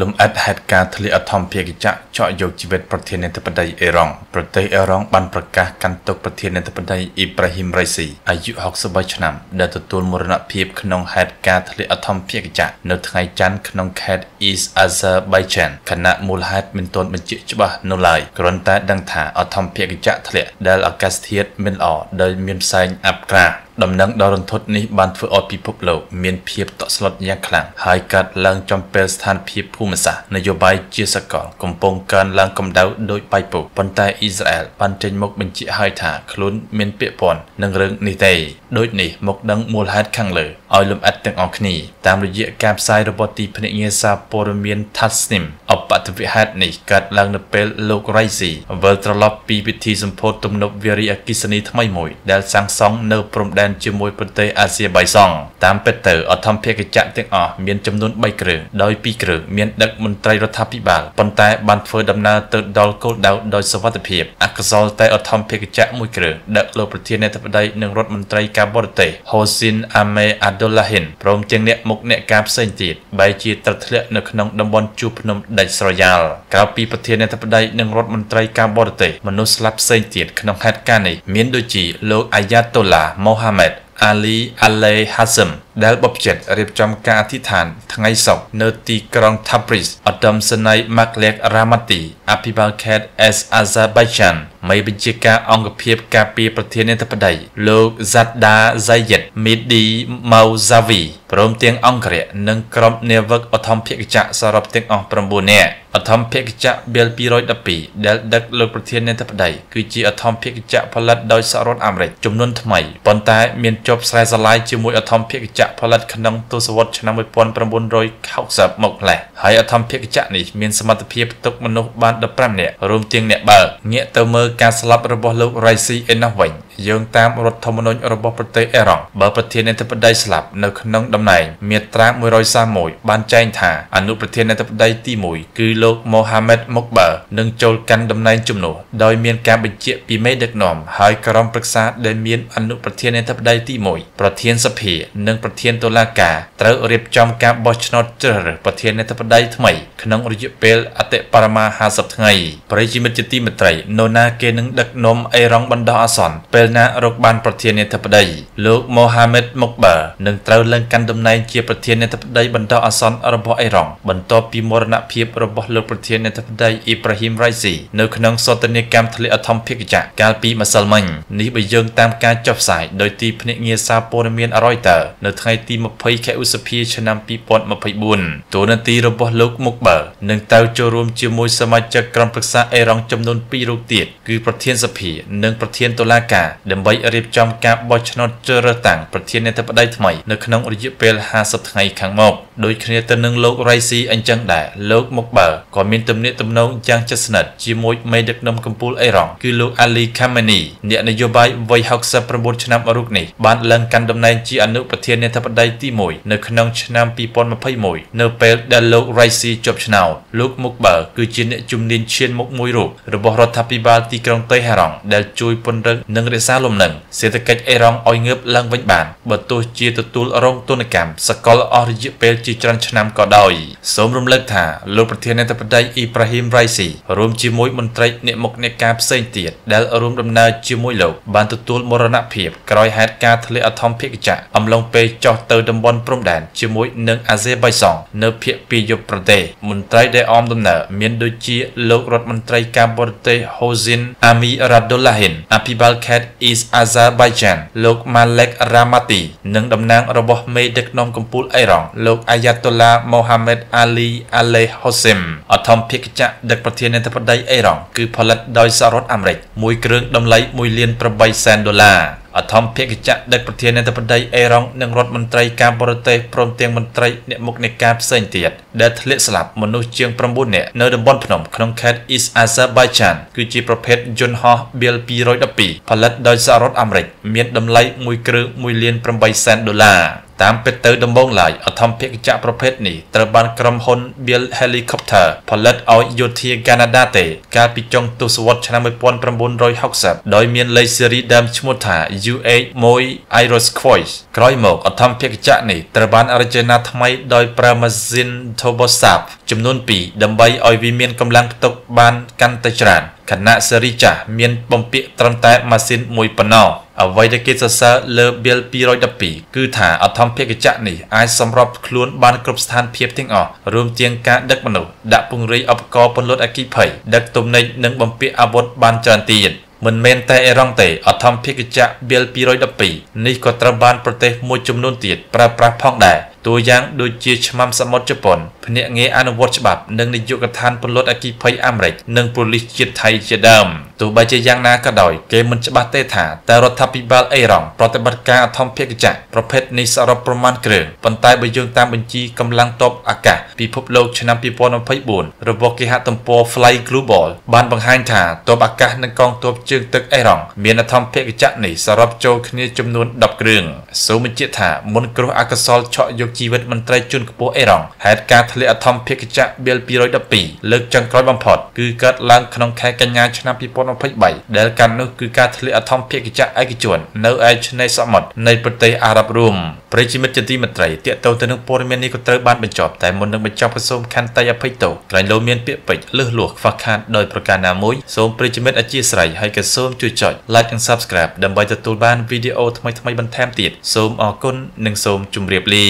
លំអិតហេតុការណ៍ធ្លាក់អធម្មភាគចក្រចော့យកជីវិតប្រធានាធិបតីអេរ៉ង់ប្រទេសអេរ៉ង់បានប្រកាសកាន់ទុកប្រធានាធិបតីអ៊ីប្រាហ៊ីមរ៉ៃស៊ីអាយុ63ឆ្នាំដែលទទួលមរណភាពក្នុងហេតុការណ៍ធ្លាក់អធម្មភាគចក្រនៅថ្ងៃច័ន្ទក្នុងខេត្ត East Azerbaijan ខណៈមូលហេតុមិនទាន់បញ្ជាក់ច្បាស់នៅឡើយគ្រាន់តែដឹងថាអធម្មភាគចក្រធ្លាក់ដែលអាកាសធាតុមិនល្អដោយមានផ្សែងអាប់ក្រា ដំណឹងដ៏រន្ធត់នេះបានធ្វើឲ្យពិភពលោកមានភាពតក់ស្លុតយ៉ាងខ្លាំងហើយកើតឡើងចំពេលស្ថានភាពភូមិសាស្ត្រនយោបាយជាសកលកំពុងកើនឡើងកម្ដៅដោយបាយពុកប៉ុន្តែអ៊ីស្រាអែលបានចេញមុខបញ្ជាក់ហើយថាខ្លួនមានពាក់ព័ន្ធនឹងរឿងនេះទេដូចនេះមកដឹងមូលហេតុខាងលើឲ្យលំអិតទាំងអស់គ្នាតាមរយៈការផ្សាយរបស់ទីភ្នាក់ងារសារព័ត៌មាន Tasnim អបតវិហេតុនេះកើតឡើងនៅពេលលោករ៉ៃស៊ីវិលត្រឡប់ពីពិធីសម្ពោធទំនប់វារីអគិសនីថ្មីមួយដែលសាងសង់នៅព្រំដែនជាមួយប្រទេសអាស៊ីបៃសង់តាមពិតទៅអធម្មភាគចក្រទាំងអស់មានចំនួន3គ្រឿងដោយ2គ្រឿងមានដឹកមន្ត្រីរដ្ឋាភិបាលប៉ុន្តែបានធ្វើដំណើរទៅដល់គោលដៅដោយសុវត្ថិភាពអកុសលតែអធម្មភាគចក្រមួយគ្រឿងដឹកលោកប្រធានាធិបតីនិងរដ្ឋមន្ត្រីការបរទេស Hossein Ame Abdullahin ព្រមទាំងអ្នកមុខអ្នកការផ្សេងទៀតបែរជាត្រធ្លាក់នៅក្នុងតំបន់ជួរភ្នំដាច់ស្រយាលក្រៅពីប្រធានាធិបតីនិងរដ្ឋមន្ត្រីការបរទេសមនុស្សស្លាប់ផ្សេងទៀតក្នុងហេតុការណ៍នេះមានដូចជាលោក Ayatollah Mohammed អាលីអាឡេហាសឹម ដែលបបចិត្តរៀបចំការអធិដ្ឋាន ថ្ងៃសុក្រនៅទីក្រុង Tabriz ឧត្តមសេនីយ៍ Maklek Ramati អភិបាលខេត្ត Es Azerbaijan មេបញ្ជាការអង្គភាពការពារប្រធានាធិបតីលោក Zadda Zayed Midi Mauzavi ព្រមទាំងអង្គរៈនិងក្រុមនាវិកអធម្មភាគចក្រសរុបទាំងអស់9នាក់អធម្មភាគចក្រ Bell 212ដែលដឹកលោកប្រធានាធិបតីគឺជាអធម្មភាគចក្រផលិតដោយសហរដ្ឋអាមេរិកចំនួនថ្មីប៉ុន្តែមានជាប់ស្រែស្រឡាយជាមួយអធម្មភាគចក្រផលិតក្នុងទសវត្សរ៍ឆ្នាំ1960មកផ្លែហើយអធម្មភាគចក្រនេះមានសមត្ថភាពផ្ទុកមនុស្សបាន15នាក់រួមទាំងអ្នកបើកងាកទៅមើលការស្លាប់របស់លោក Raisi ឯណោះវិញ យោងតាមរដ្ឋធម្មនុញ្ញរបស់ប្រទេសអេរ៉ង់បើប្រធានាធិបតីស្លាប់នៅក្នុងតំណែងមាត្រា131បានចែងថាអនុប្រធានាធិបតីទី1គឺលោក Mohamed Mokbar នឹងចូលកាន់តំណែងជំនួសដោយមានការបញ្ជាក់ពីមេដឹកនាំហើយក្រុមប្រឹក្សាដែលមានអនុប្រធានាធិបតីទី1ប្រធានសភា និងប្រធានតុលាការត្រូវរៀបចំការបោះឆ្នោតជ្រើសរើសប្រធានាធិបតីថ្មីក្នុងរយៈពេលអតិបរមា50ថ្ងៃប្រិយមិត្តជាទីមេត្រីនរណាគេនឹងដឹកនាំអេរ៉ង់បណ្ដោះអាសន្នពេលណារកបានប្រធានាធិបតីលោក Mohamed Mokbar នឹងត្រូវឡើងកាន់តំណែងជាប្រធានាធិបតីបណ្ដោះអាសន្នរបស់អេរ៉ង់បន្ទាប់ពីមរណភាពរបស់លោកប្រធានាធិបតីអ៊ីប្រាហ៊ីមរ៉ៃស៊ីនៅក្នុងសន្ទនាកម្មធ្លាក់អធម្មភាគចក្រកាលពីម្សិលមិញនេះបើយើងតាមការចុះផ្សាយដោយទីភ្នាក់ងារសារព័ត៌មាន Reuters នៅថ្ងៃទី20ខែឧសភាឆ្នាំ2024តួនាទីរបស់លោកមុកបើនឹងទៅចូលរួមជាមួយសមាជិកក្រុមប្រឹក្សាអេរ៉ង់ចំនួន2រូបទៀតគឺប្រធានសភា និងប្រធានតុលាការដើម្បីរៀបចំការបោះឆ្នោតជ្រើសរើសតាំងប្រធានាធិបតីថ្មីនៅក្នុងរយៈពេល50ថ្ងៃខាងមុខដូចគ្នាទៅនឹងលោករ៉ៃស៊ីអញ្ចឹងដែរលោកមុកបើក៏មានទំនាក់ទំនងយ៉ាងជិតស្និទ្ធជាមួយមេដឹកនាំកម្ពុជាអេរ៉ង់គឺលោកអាលីខាម៉ានីអ្នកនយោបាយវ័យ69ឆ្នាំរូបនេះបានឡើងកាន់តំណែងជាអនុប្រធានាធិបតីទី1នៅក្នុងឆ្នាំ2021នៅពេលដែលលោករ៉ៃស៊ីជាប់ឆ្នោតលោកមុកបើគឺជាអ្នកជំនាញឈានមុខមួយរូបរបស់រដ្ឋាភិបាលទីក្រុងតេហេរ៉ង់ដែលជួយពង្រឹងនិងរក្សាលំនឹងសេដ្ឋកិច្ចអេរ៉ង់ឲ្យងើបឡើងវិញបានបើទោះជាទទួលរងទណ្ឌកម្មសកលអស់រយៈពេលជាច្រើនឆ្នាំក៏ដោយសូមរំលឹកថាលោកប្រធានាធិបតីអ៊ីប្រាហ៊ីមរ៉ៃស៊ីរួមជាមួយមន្ត្រីអ្នកមុខអ្នកការផ្សេងទៀតដែលរួមដំណើរជាមួយលោកបានទទួលមរណភាពក្រោយហេតុការណ៍ធ្លាក់អធម្មភាគចក្រអំឡុងពេលចុះទៅតំបន់ព្រំដែនជាមួយនឹងអាហ្សេបៃសង់នៅភាគពីយប់ប្រទេសមន្ត្រីដែលអមដំណើរមានដូចជាលោករដ្ឋមន្ត្រីការបរទេស Hozin Ami Radullahin អភិបាលខេត្ត East Azerbaijan លោក Malek Ramati និងតំណាងរបស់មេដឹកនាំកម្ពុជាអេរ៉ង់លោក Ayatollah Mohammed Ali Aleh Hossein អធម្មភាគចក្រដឹកប្រធានាធិបតីអេរ៉ង់គឺផលិតដោយសហរដ្ឋអាមេរិកមួយគ្រឿងតម្លៃ1លាន8សែនដុល្លារ អធម្មភាគចក្រដឹកប្រធានាធិបតីអេរ៉ង់និងរដ្ឋមន្ត្រីការបរទេសព្រមទាំងមន្ត្រីអ្នកមុខអ្នកការផ្សេងទៀតដែលធ្លាក់ស្លាប់មនុស្សជាង9នាក់នៅតំបន់ភ្នំក្នុងខេត្ត East Azerbaijan គឺជាប្រភេទយន្តហោះ Bell 212ផលិតដោយសហរដ្ឋអាមេរិកមានតម្លៃមួយគ្រឿង1លាន8សែនដុល្លារតាមពិតទៅដំបូងឡើយអធម្មភាគចក្រប្រភេទនេះត្រូវបានក្រុមហ៊ុន Bill Helicopter ផលិតឲ្យយោធាកាណាដាទេកាលពីចុងទសវត្សរ៍ឆ្នាំ1960ដោយមានលេខស៊េរីដើមឈ្មោះថា UH-1 Aerosquash ក្រោយមកអធម្មភាគចក្រនេះត្រូវបានរចនាថ្មីដោយប្រើម៉ាស៊ីន Turbosap ចំនួន2ដើម្បីឲ្យវាមានកម្លាំងផ្ទុកបានកាន់តែច្រើនខណៈស៊េរីចាស់មានបំពាក់ត្រឹមតែម៉ាស៊ីនមួយប៉ុណ្ណោះ អ្វីដែលគេសរសើរលើ Bill 212គឺថាអធម្មភាគចក្រនេះអាចសម្របខ្លួនបានគ្រប់ស្ថានភាពទាំងអស់រួមទាំងការដឹកមនុស្សដាក់ពង្រាយឧបករណ៍ពន្លត់អគ្គិភ័យដឹកទំនិញនិងបំពាក់អាវុធបានច្រើនទៀតមិនមែនតែអេរ៉ង់ទេអធម្មភាគចក្រ Bill 212នេះក៏ត្រូវបានប្រទេសមួយចំនួនទៀតប្រើប្រាស់ផងដែរ តួយ៉ាងដូចជាឆ្មាំសមុទ្រជប៉ុនភ្នាក់ងារអនុវត្តច្បាប់និងនាយកដ្ឋានពន្លត់អគ្គិភ័យអាមេរិកនិងប៉ូលីសជាតិថៃជាដើមទោះបីជាយ៉ាងណាក៏ដោយគេមិនច្បាស់ទេថាតើរដ្ឋាភិបាលអេរ៉ង់ប្រតិបត្តិការអធម្មភាគចក្រប្រភេទនេះសរុបប្រមាណគ្រឿងប៉ុន្តែបើយោងតាមបញ្ជីកម្លាំងទ័ពអាកាសពិភពលោកឆ្នាំ2024របស់គេហទំព័រ Fly Global បានបង្ហាញថាទ័ពអាកាសនិងកងទ័ពជើងទឹកអេរ៉ង់មានអធម្មភាគចក្រនេះសរុបចូលគ្នាចំនួន10គ្រឿងសូមបញ្ជាក់ថាមុនគ្រោះអកុសលឆក់យកជីវិតមន្ត្រីជាន់ខ្ពស់អេរ៉ង់ហេតុការធ្លាក់អធម្មភាគចក្រ Bill 212លើកចុងក្រោយបំផុតគឺកើតឡើងក្នុងខែកញ្ញាឆ្នាំ2023ដែលកាន់នោះគឺការធ្លាក់អធម្មភាគចក្រឯកជននៅឯឆ្នេរសមុទ្រនៃប្រទេសអារ៉ាប់រួមប្រិយមិត្តជាទីមេត្រីតាកតទៅទៅនឹងព័ត៌មាននេះក៏ត្រូវបានបញ្ចប់តែមុននឹងបញ្ចប់ក៏សូមខន្តីអភ័យទោសក្រែងលោមានពាក្យពេចន៍លឺលួសខ្វះខាតដោយប្រការណាមួយសូមប្រិយមិត្តអធិស្ឋានហើយក៏សូមជួយចុច Like និង Subscribe ដើម្បីទទួលបានវីដេអូថ្មីៗបន្ថែមទៀតសូមអរគុណនិងសូមជម្រាបលា